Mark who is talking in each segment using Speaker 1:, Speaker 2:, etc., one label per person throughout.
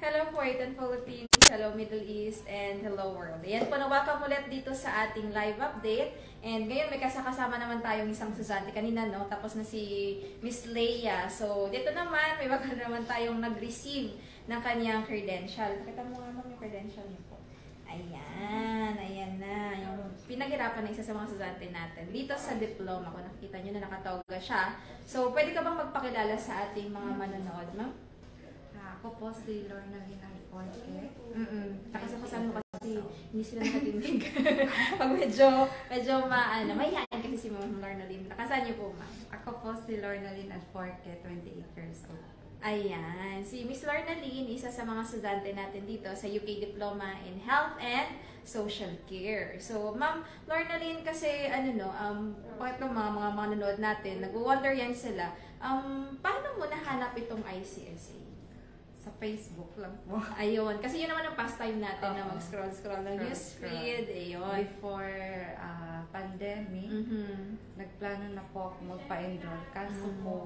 Speaker 1: Hello Kuwait and Philippines, hello Middle East, and hello world. Ayan po, welcome ulit dito sa ating live update. And ngayon may kasakasama naman tayong isang Suzante kanina, no? Tapos na si Miss Leia. So, dito naman, may bago naman tayong nag-receive ng kanyang credential. Pakita mo nga ma'am yung credential niyo po. Ayan, ayan na. Yung pinaghirapan ng isa sa mga Suzante natin. Dito sa diploma, kung nakikita nyo na nakatoga siya. So, pwede ka bang magpakilala sa ating mga manonood, ma'am?
Speaker 2: Ako po si Lorna Lina Forte.
Speaker 1: Mm-mm. Nakasakasama mo kasi hindi sila nakatinig. Pag medyo, medyo maano, mahihain kasi si Ma'am Lorna Lim. Nakasan niyo po, ma'am?
Speaker 2: Ako po si Lorna Lina Forte, 28 years old.
Speaker 1: Ayan. Si Miss Lorna Lin, isa sa mga estudyante natin dito sa UK Diploma in Health and Social Care. So, Ma'am Lorna Lin, kasi ano no, um, no, mga mga manonood natin, nag-wonder yan sila, um, paano mo nahanap itong ICSA?
Speaker 2: Sa Facebook lang po.
Speaker 1: Ayun. Kasi yun naman ang pastime natin na
Speaker 2: Oo.
Speaker 1: mag-scroll-scroll ng
Speaker 2: Scroll,
Speaker 1: newsfeed. Ayun.
Speaker 2: Before ah, pandemic,
Speaker 1: Mhm.
Speaker 2: nagplano na po ako magpa-enroll. Kaso
Speaker 1: Mm.
Speaker 2: po,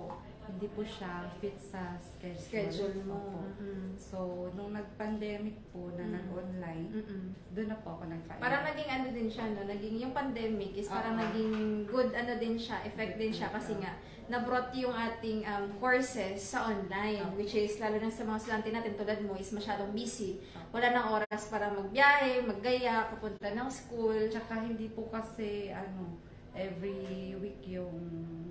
Speaker 2: hindi po siya fit sa schedule.
Speaker 1: Schedule mo. Mhm.
Speaker 2: So, nung nag-pandemic po na
Speaker 1: Mm.
Speaker 2: nag-online,
Speaker 1: Mhm.
Speaker 2: doon na po ako nagpa-enroll.
Speaker 1: Parang naging ano din siya, no? Naging yung pandemic is parang
Speaker 2: Oo.
Speaker 1: naging good ano din siya, effect din siya kasi nga na-brought yung ating um, courses sa online
Speaker 2: Oo.
Speaker 1: which is lalo na sa mga estudyante natin tulad mo is masyadong busy. Wala nang oras para magbiyahe, maggaya, pupunta ng school.
Speaker 2: Tsaka hindi po kasi, ano, every week yung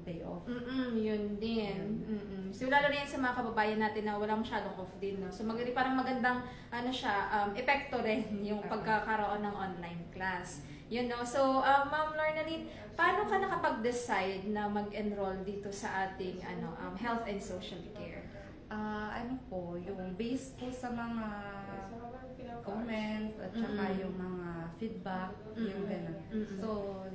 Speaker 2: day off.
Speaker 1: Mm yun din. Mm-mm. So, lalo na yan sa mga kababayan natin na walang masyadong off din. No? So, mag parang magandang, ano siya, um, epekto rin yung
Speaker 2: Oo.
Speaker 1: pagkakaroon ng online class. You know? So, um, Ma'am Lornalyn, paano ka nakapag-decide na mag-enroll dito sa ating ano um, health and social care?
Speaker 2: Ah, ano po, yung based po sa mga comment at saka
Speaker 1: Mm-mm.
Speaker 2: yung mga feedback, yung
Speaker 1: Mm-mm.
Speaker 2: gano'n.
Speaker 1: Mm-mm.
Speaker 2: So,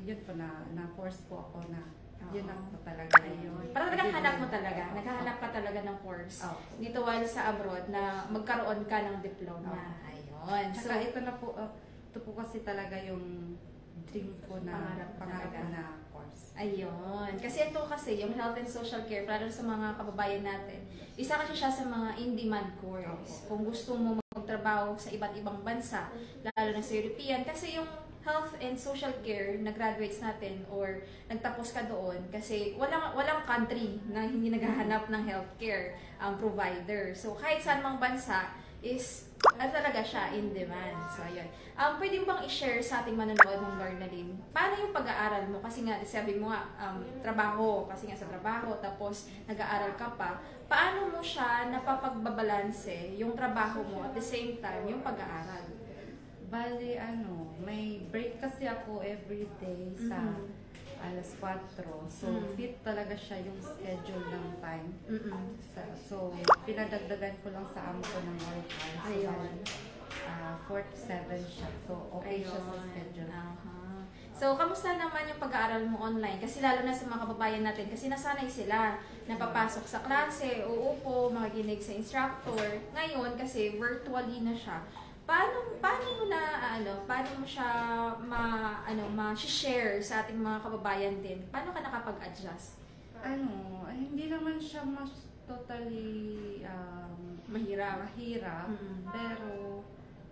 Speaker 2: yun po na, na-force po ako na yun
Speaker 1: Oo.
Speaker 2: lang po talaga.
Speaker 1: Ayun. Parang naghahanap mo talaga. Naghahanap ka talaga ng course.
Speaker 2: Oo.
Speaker 1: Dito while sa abroad na magkaroon ka ng diploma.
Speaker 2: Oo.
Speaker 1: Ayun. So,
Speaker 2: Tsaka ito na po, ah, ito po kasi talaga yung dream ko na
Speaker 1: Pangarap
Speaker 2: pangarap ko na course.
Speaker 1: Ayun. Kasi ito kasi, yung health and social care, lalo sa mga kababayan natin, isa kasi siya sa mga in-demand course. Kung gusto mo magtrabaho sa iba't ibang bansa, lalo na sa European, kasi yung health and social care na graduates natin or nagtapos ka doon kasi walang walang country na hindi naghahanap ng healthcare um, provider. So kahit saan mang bansa is ano talaga siya in demand. So ayun. Um, pwede mo bang i-share sa ating manonood ng Lornalyn? Paano yung pag-aaral mo? Kasi nga, sabi mo nga, um, trabaho, kasi nga sa trabaho, tapos nag-aaral ka pa. Paano mo siya napapagbabalanse yung trabaho mo at the same time yung pag-aaral?
Speaker 2: Bali, ano, may break kasi ako every day sa
Speaker 1: Mhm.
Speaker 2: Alas 4. So,
Speaker 1: Mhm.
Speaker 2: fit talaga siya yung schedule ng time.
Speaker 1: Mm-mm.
Speaker 2: Sa- So, pinadagdagan ko lang sa amo ko ng work hours. So,
Speaker 1: Ayun.
Speaker 2: bali, ah, 4 to 7 siya. So, okay siya sa
Speaker 1: Ayun.
Speaker 2: schedule.
Speaker 1: Aha. So, kamusta naman yung pag-aaral mo online? Kasi lalo na sa mga kababayan natin, kasi nasanay sila, napapasok sa klase, uupo, makikinig sa instructor. Ngayon, kasi virtually na siya. Paano paano mo na ano, paano mo siya ma ano, ma-share sa ating mga kababayan din? Paano ka nakapag-adjust?
Speaker 2: Ano, ay, hindi naman siya mas totally um,
Speaker 1: Mahirap.
Speaker 2: mahirap.
Speaker 1: Mm.
Speaker 2: Pero,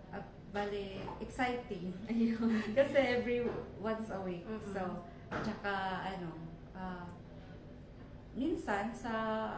Speaker 2: at bali, exciting.
Speaker 1: Ayun.
Speaker 2: Kasi every once a week.
Speaker 1: Mm-mm.
Speaker 2: So, tsaka ano, ah, minsan sa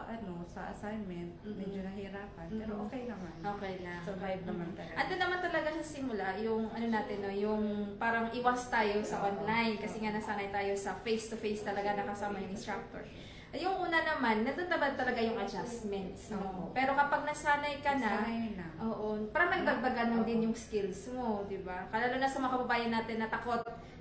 Speaker 2: ano sa assignment
Speaker 1: Mm-mm.
Speaker 2: medyo nahirapan pero
Speaker 1: Mm-mm.
Speaker 2: okay naman.
Speaker 1: Okay lang.
Speaker 2: Survive naman talaga.
Speaker 1: Ando naman talaga sa simula, yung ano natin, no, yung parang iwas tayo sa online kasi nga nasanay tayo sa face-to-face talaga nakasama yung instructor. Yung una naman, naman talaga yung adjustments. No? Pero kapag nasanay ka na,
Speaker 2: Sanay na.
Speaker 1: Oo. Parang nagdagdagan mo din yung skills mo, di ba? Kalalo na sa mga kababayan natin na takot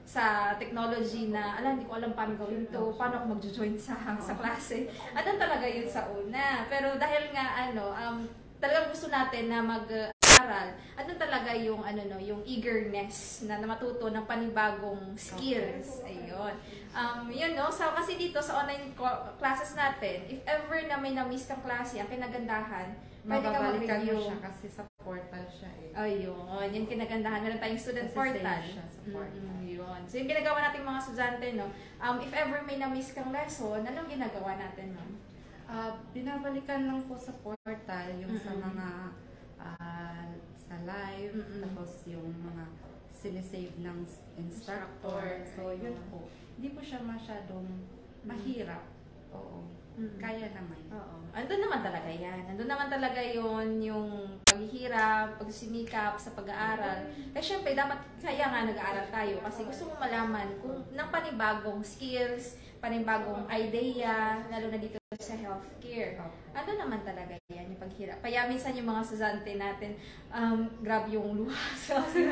Speaker 1: sa technology na, ala, hindi ko alam paano gawin to, paano ako magjo-join sa, sa klase. Ano talaga yun sa una. Pero dahil nga, ano, um, talagang gusto natin na mag-aral, ano talaga yung, ano no, yung eagerness na, na matuto ng panibagong skills. Ayun. Um, yun, no? So, kasi dito sa online classes natin, if ever na may na-miss kang klase, ang kinagandahan, pwede ka mag-review.
Speaker 2: siya kasi sa portal siya eh.
Speaker 1: Ayun, yung kinagandahan. Meron tayong student
Speaker 2: Kasi
Speaker 1: portal.
Speaker 2: siya sa portal.
Speaker 1: Mm, yun. So, yung ginagawa nating mga estudyante, no? Um, if ever may na-miss kang lesson, anong ginagawa natin, no?
Speaker 2: Ah, binabalikan lang po sa portal yung sa
Speaker 1: Mm-mm.
Speaker 2: mga ah, live,
Speaker 1: Mm-mm.
Speaker 2: tapos yung mga sinisave ng instructor.
Speaker 1: Instructor.
Speaker 2: So, yun po. Hindi po siya masyadong mahirap. Oo.
Speaker 1: Mm.
Speaker 2: Kaya naman.
Speaker 1: Oo. Andun naman talaga yan. Andun naman talaga yon yung paghihirap, pagsisikap sa pag-aaral. Kasi syempre, dapat kaya nga nag-aaral tayo kasi gusto mo malaman kung ng panibagong skills, panibagong idea, lalo na dito sa healthcare. Ano naman talaga yan, yung paghirap. Kaya minsan yung mga susante natin, um, grab yung luha. kasi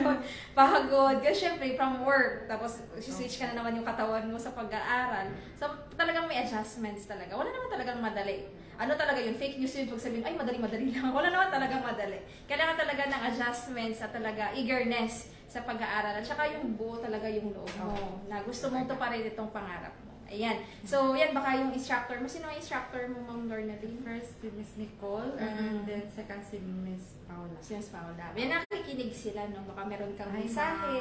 Speaker 1: pagod. Kasi syempre, from work, tapos switch ka na naman yung katawan mo sa pag-aaral. So, talagang may adjustments talaga. Wala naman talagang madali. Ano talaga yun? Fake news yun pag sabihin, ay, madali-madali lang. Wala naman talagang madali. Kailangan talaga ng adjustments at talaga eagerness sa pag-aaral. At saka yung buo talaga yung loob mo na gusto mong tuparin itong pangarap mo. Ayan. So, yan, baka yung instructor mo. Sino ang instructor mo, Ma'am Lornaline?
Speaker 2: First si Miss Nicole,
Speaker 1: Mm.
Speaker 2: and then second si Miss Paula.
Speaker 1: Si Miss Paula. Yan, nakikinig sila, no? Baka meron kang
Speaker 2: Ay,
Speaker 1: mensahe.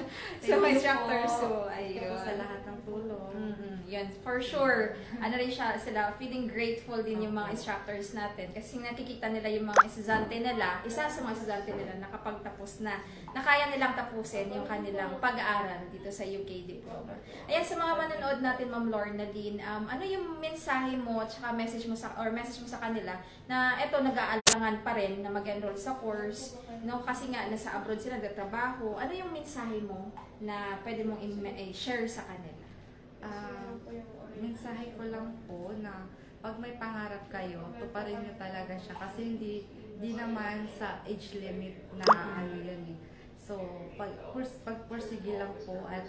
Speaker 1: so,
Speaker 2: you
Speaker 1: instructor. So, ayun.
Speaker 2: sa lahat ng tulong.
Speaker 1: mm Yun, for sure. Ano rin siya, sila, feeling grateful din yung mga instructors natin. Kasi nakikita nila yung mga estudyante nila, isa sa mga estudyante nila nakapagtapos na, na kaya nilang tapusin yung kanilang pag-aaral dito sa UK Diploma. Ayan, sa mga manonood natin, Ma'am Lornaline, um, ano yung mensahe mo at message mo sa, or message mo sa kanila na eto nag-aalangan pa rin na mag-enroll sa course, no? Kasi nga, nasa abroad sila, nagtatrabaho. Ano yung mensahe mo na pwede mong i-share sa kanila?
Speaker 2: Ah, mensahe ko lang po na pag may pangarap kayo, tuparin nyo talaga siya kasi hindi di naman sa age limit na ano yun eh. So, pag, purs, pagpursige lang po at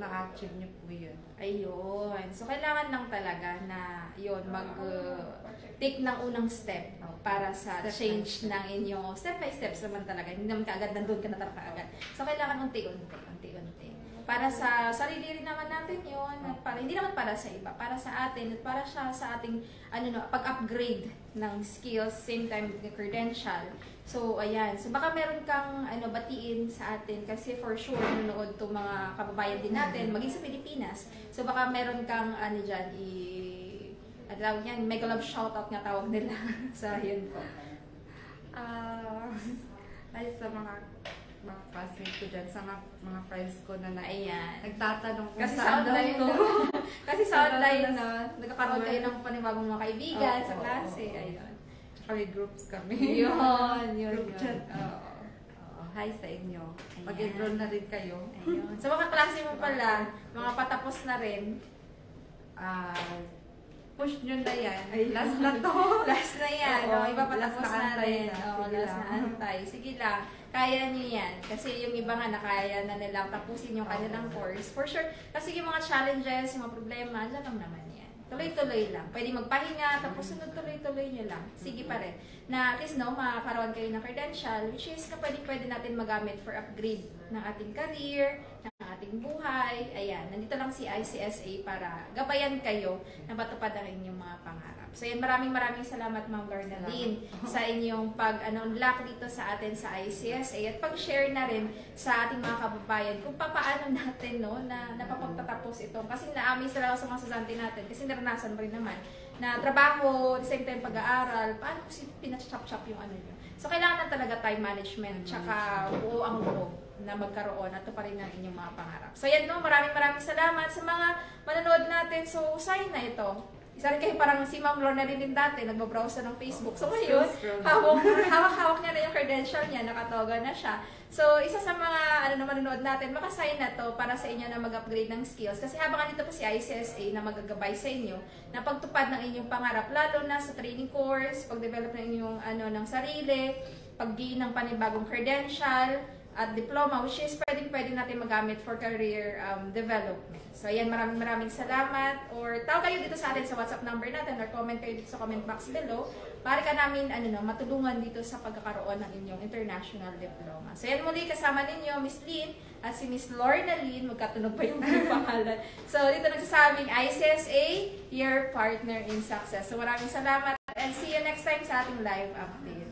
Speaker 2: na-achieve nyo po yun.
Speaker 1: Ayun. So, kailangan lang talaga na yun, mag uh, take ng unang step para sa
Speaker 2: Step
Speaker 1: change ng inyong step by steps naman talaga. Hindi naman kaagad nandun ka na talaga kaagad. So, kailangan unti-unti, unti-unti. Para sa sarili rin naman natin yun. At para, hindi naman para sa iba. Para sa atin. At para siya sa ating ano no, pag-upgrade ng skills, same time with credential. So, ayan. So, baka meron kang ano, batiin sa atin kasi for sure, nanonood to mga kababayan din natin, maging sa Pilipinas. So, baka meron kang ano dyan, i... Ano tawag yan? Mega love shoutout nga tawag nila. sa yun po.
Speaker 2: Ah, ay sa mga mga classmates ko dyan, sa mga, mga friends ko na na,
Speaker 1: Ayan.
Speaker 2: nagtatanong kung
Speaker 1: Kasi sa
Speaker 2: saan daw to.
Speaker 1: Kasi sa online, no?
Speaker 2: Nagkakaroon
Speaker 1: kayo ng panibagong mga kaibigan
Speaker 2: Oo,
Speaker 1: sa klase.
Speaker 2: oo.
Speaker 1: Ayun.
Speaker 2: Tsaka may groups kami.
Speaker 1: Yun, yun,
Speaker 2: Group
Speaker 1: yun.
Speaker 2: chat.
Speaker 1: Oo.
Speaker 2: Hi sa inyo. Mag-enroll na rin kayo.
Speaker 1: Ayun. Sa mga klase mo pala, mga patapos na rin,
Speaker 2: Ah, push nyo na yan.
Speaker 1: Ay.
Speaker 2: Last na to.
Speaker 1: last na yan.
Speaker 2: Oo,
Speaker 1: Oo, iba patapos
Speaker 2: last na
Speaker 1: rin. Oo, last na antay. Sige lang. Kaya niyo yan. Kasi yung iba nga nakaya na nilang tapusin yung kanilang course. For sure. Kasi yung mga challenges, yung mga problema, alam lang naman yan. Tuloy-tuloy lang. Pwede magpahinga, tapos sunod tuloy-tuloy nyo lang. Sige pa rin. Na at least, no, makakaroon kayo ng credential, which is na pwede-pwede natin magamit for upgrade ng ating career, ating buhay. Ayan, nandito lang si ICSA para gabayan kayo na matupad ang inyong mga pangarap. So yan, maraming maraming salamat Ma'am Lornaline sa inyong pag ano, dito sa atin sa ICSA at pag-share na rin sa ating mga kababayan kung paano natin no, na napapagtatapos ito. Kasi naamin sila sa mga sasante natin kasi naranasan mo rin naman na trabaho, the same time pag-aaral, paano kasi pinachop-chop yung ano nyo. So kailangan na talaga time management tsaka buo ang loob na magkaroon at pa rin ng inyong mga pangarap. So yan no, maraming maraming salamat sa mga manonood natin. So sign na ito. Isa rin kayo parang si Ma'am Lorna rin din dati, nagbabrowse na ng Facebook. So ngayon, hawak, hawak-hawak niya na yung credential niya, nakatoga na siya. So, isa sa mga ano na manonood natin, makasign na to para sa inyo na mag-upgrade ng skills. Kasi habang andito pa si ICSA na magagabay sa inyo, na pagtupad ng inyong pangarap, lalo na sa training course, pag-develop ng inyong ano ng sarili, pag-gain ng panibagong credential, at diploma, which is pwedeng pwede natin magamit for career um, development. So, ayan, maraming maraming salamat. Or tawag kayo dito sa atin sa WhatsApp number natin or comment kayo dito sa comment box below para ka namin ano, no, matulungan dito sa pagkakaroon ng inyong international diploma. So, yan muli kasama ninyo, Miss Lynn at si Miss Lorna Lynn. Magkatunog pa yung pangalan. So, dito nagsasabing ICSA, your partner in success. So, maraming salamat and see you next time sa ating live update.